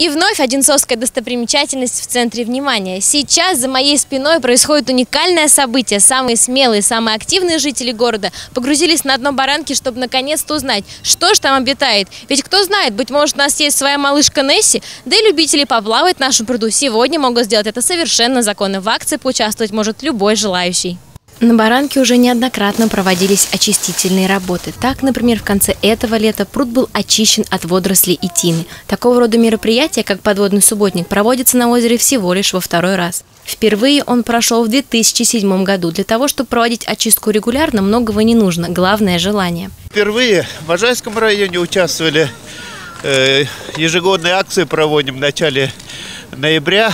И вновь Одинцовская достопримечательность в центре внимания. Сейчас за моей спиной происходит уникальное событие. Самые смелые, самые активные жители города погрузились на дно баранки, чтобы наконец-то узнать, что же там обитает. Ведь кто знает, быть может у нас есть своя малышка Несси, да и любители поплавать в нашем пруду сегодня могут сделать это совершенно законно. В акции поучаствовать может любой желающий. На Баранке уже неоднократно проводились очистительные работы. Так, например, в конце этого лета пруд был очищен от водорослей и тины. Такого рода мероприятия, как подводный субботник, проводятся на озере всего лишь во второй раз. Впервые он прошел в 2007 году. Для того, чтобы проводить очистку регулярно, многого не нужно. Главное – желание. Впервые в Можайском районе участвовали. Э, ежегодные акции проводим в начале ноября.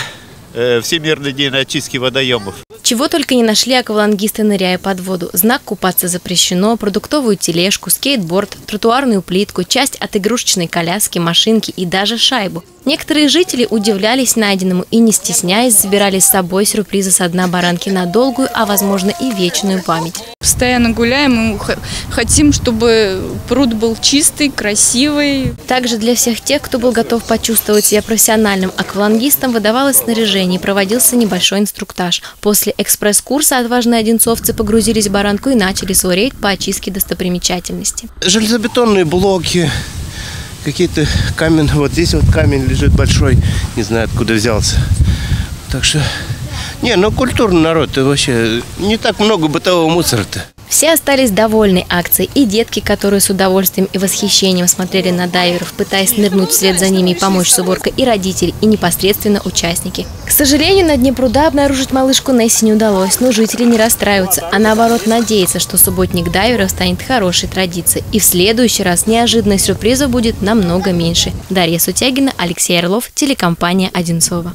Э, Всемирный день очистки водоемов. Чего только не нашли аквалангисты, ныряя под воду. Знак «Купаться запрещено», продуктовую тележку, скейтборд, тротуарную плитку, часть от игрушечной коляски, машинки и даже шайбу. Некоторые жители удивлялись найденному и, не стесняясь, забирали с собой сюрпризы со дна баранки на долгую, а возможно и вечную память. Постоянно гуляем и хотим, чтобы пруд был чистый, красивый. Также для всех тех, кто был готов почувствовать себя профессиональным аквалангистом, выдавалось снаряжение и проводился небольшой инструктаж. После экспресс-курса отважные одинцовцы погрузились в баранку и начали свой рейд по очистке достопримечательности. Железобетонные блоки, какие-то камень. Вот здесь вот камень лежит большой, не знаю откуда взялся. Так что, не, ну культурный народ, и вообще не так много бытового мусора-то. Все остались довольны акцией, и детки, которые с удовольствием и восхищением смотрели на дайверов, пытаясь нырнуть вслед за ними и помочь с уборкой, и родители, и непосредственно участники. К сожалению, на дне пруда обнаружить малышку Несси не удалось, но жители не расстраиваются, а наоборот надеются, что субботник дайверов станет хорошей традицией, и в следующий раз неожиданных сюрпризов будет намного меньше. Дарья Сутягина, Алексей Орлов, телекомпания «Одинцова».